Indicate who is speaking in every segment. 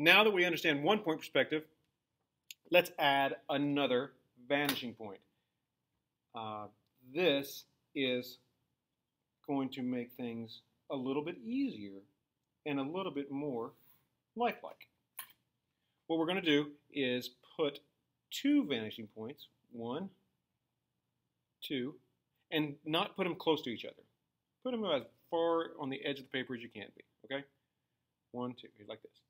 Speaker 1: Now that we understand one point perspective, let's add another vanishing point. Uh, this is going to make things a little bit easier and a little bit more lifelike. What we're going to do is put two vanishing points, one, two, and not put them close to each other. Put them as far on the edge of the paper as you can be, okay? One, two, like this.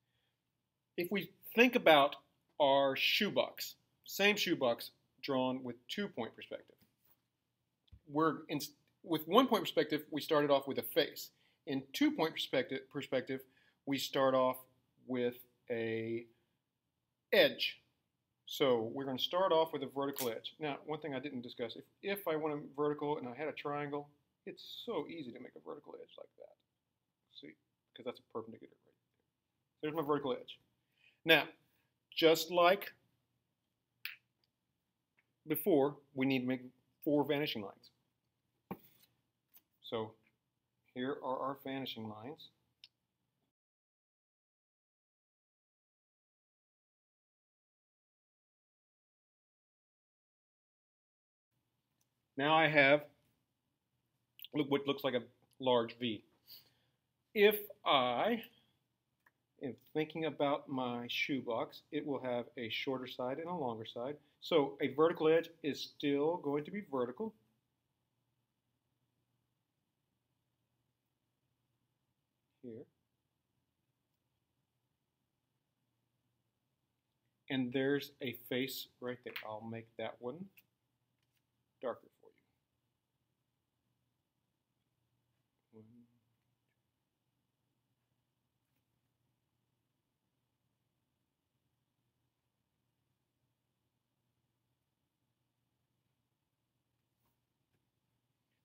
Speaker 1: If we think about our shoebox, same shoebox drawn with two-point perspective. We're in, with one-point perspective, we started off with a face. In two-point perspective, perspective, we start off with a edge. So we're going to start off with a vertical edge. Now, one thing I didn't discuss, if, if I want a vertical and I had a triangle, it's so easy to make a vertical edge like that. See, because that's a perpendicular right there. There's my vertical edge. Now, just like before, we need to make four vanishing lines. So here are our vanishing lines. Now I have look what looks like a large V. If I am thinking about my shoebox, it will have a shorter side and a longer side. So a vertical edge is still going to be vertical. Here. And there's a face right there. I'll make that one darker.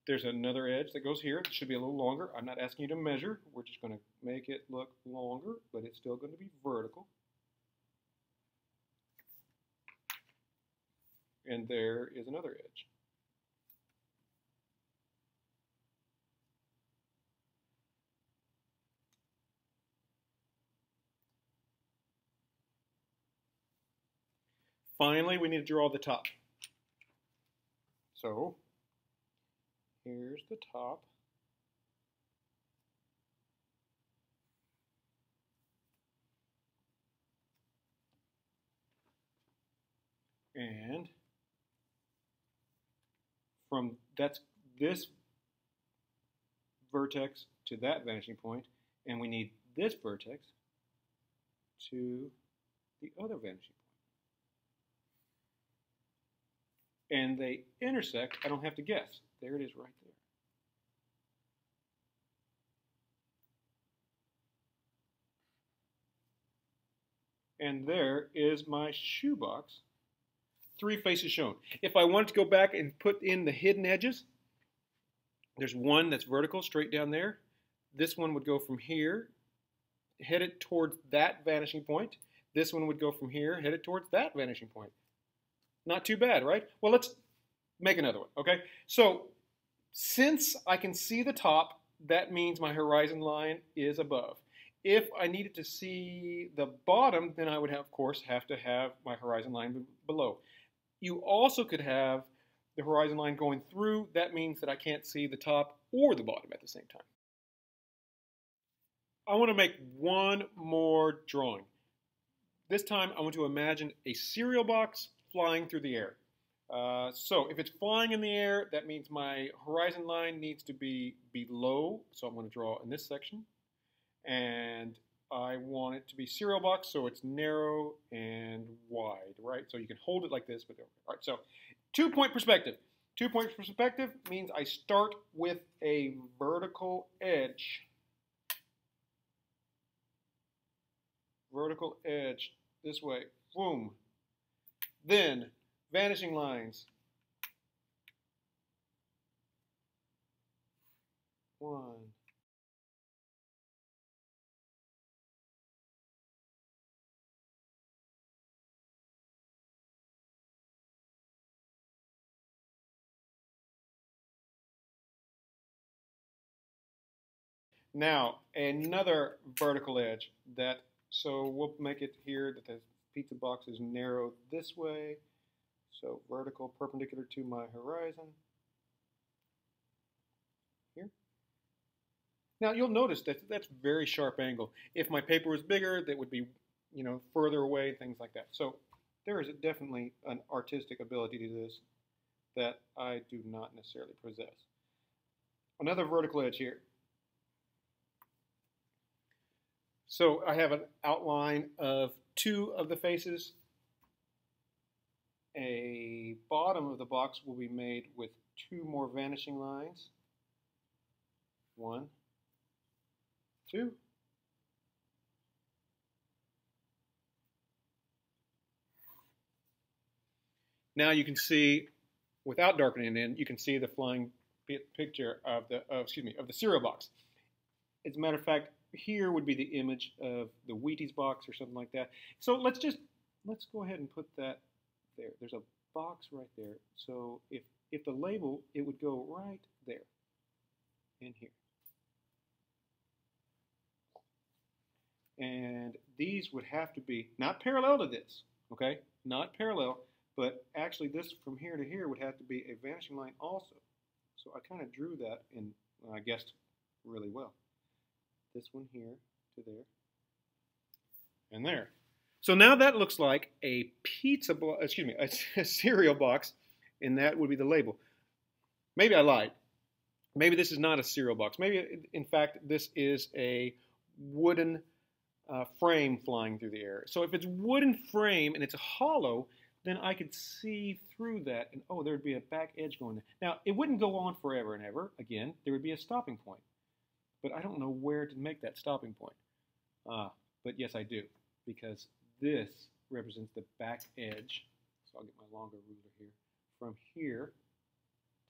Speaker 1: There's another edge that goes here. It should be a little longer. I'm not asking you to measure. We're just going to make it look longer, but it's still going to be vertical. And there is another edge. Finally, we need to draw the top. So Here's the top. And from that's this vertex to that vanishing point, and we need this vertex to the other vanishing point. And they intersect, I don't have to guess. There it is right there. And there is my shoebox. Three faces shown. If I wanted to go back and put in the hidden edges, there's one that's vertical straight down there. This one would go from here, headed towards that vanishing point. This one would go from here, headed towards that vanishing point. Not too bad, right? Well, let's make another one, okay? So since I can see the top, that means my horizon line is above. If I needed to see the bottom, then I would, have, of course, have to have my horizon line below. You also could have the horizon line going through. That means that I can't see the top or the bottom at the same time. I want to make one more drawing. This time I want to imagine a cereal box flying through the air. Uh, so if it's flying in the air, that means my horizon line needs to be below. So I'm going to draw in this section. And I want it to be cereal box, so it's narrow and wide, right? So you can hold it like this, but all right. So two-point perspective. Two-point perspective means I start with a vertical edge. Vertical edge this way. Boom. Then Vanishing lines. One. Now, another vertical edge that So we'll make it here that the pizza box is narrowed this way. So vertical perpendicular to my horizon. Here. Now you'll notice that that's very sharp angle. If my paper was bigger, that would be, you know, further away, things like that. So there is definitely an artistic ability to this that I do not necessarily possess. Another vertical edge here. So I have an outline of two of the faces. A bottom of the box will be made with two more vanishing lines. One, two. Now you can see, without darkening it in, you can see the flying picture of the, uh, excuse me, of the cereal box. As a matter of fact, here would be the image of the Wheaties box or something like that. So let's just, let's go ahead and put that there. There's a box right there. So if, if the label, it would go right there in here. And these would have to be not parallel to this, okay? Not parallel, but actually this from here to here would have to be a vanishing line also. So I kind of drew that and I guessed really well. This one here to there and there. So now that looks like a pizza, excuse me, a, a cereal box, and that would be the label. Maybe I lied. Maybe this is not a cereal box. Maybe, in fact, this is a wooden uh, frame flying through the air. So if it's wooden frame and it's hollow, then I could see through that and, oh, there would be a back edge going there. Now, it wouldn't go on forever and ever. Again, there would be a stopping point. But I don't know where to make that stopping point. Uh, but yes, I do, because this represents the back edge. So I'll get my longer ruler here. From here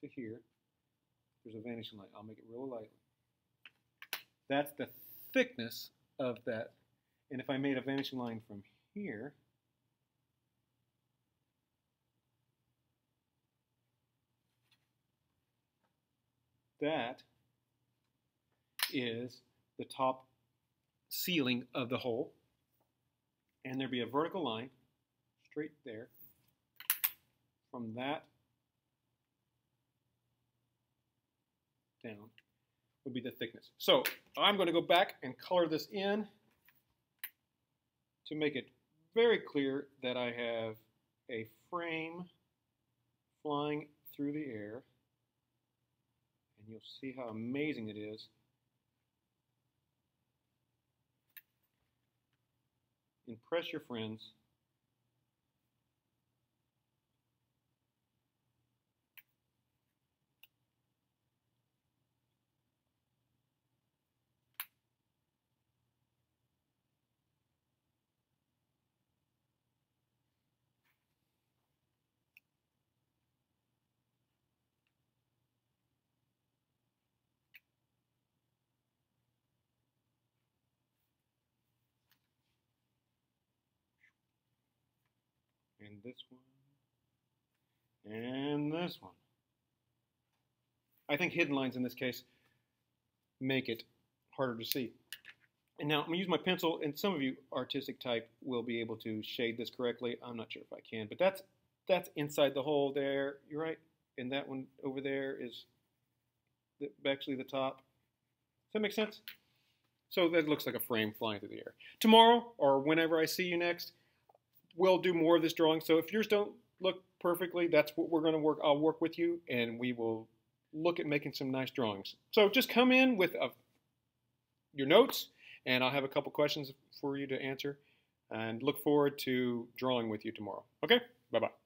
Speaker 1: to here, there's a vanishing line. I'll make it real lightly. That's the thickness of that. And if I made a vanishing line from here, that is the top ceiling of the hole. And there'd be a vertical line straight there. From that down would be the thickness. So I'm going to go back and color this in to make it very clear that I have a frame flying through the air and you'll see how amazing it is. Impress your friends. And this one, and this one. I think hidden lines in this case make it harder to see. And now I'm going to use my pencil, and some of you artistic type will be able to shade this correctly. I'm not sure if I can, but that's that's inside the hole there. You're right. And that one over there is the, actually the top. Does that make sense? So that looks like a frame flying through the air. Tomorrow, or whenever I see you next, we'll do more of this drawing. So if yours don't look perfectly, that's what we're going to work. I'll work with you, and we will look at making some nice drawings. So just come in with a, your notes, and I'll have a couple questions for you to answer. And look forward to drawing with you tomorrow. Okay? Bye-bye.